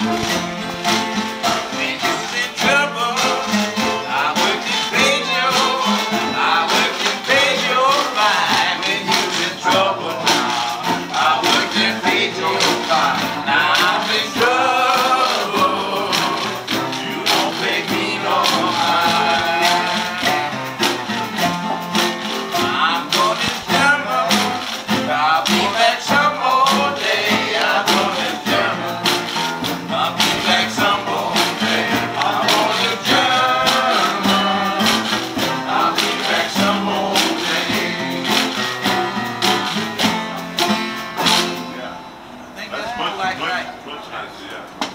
Thank right, right. Much, much nicer, yeah.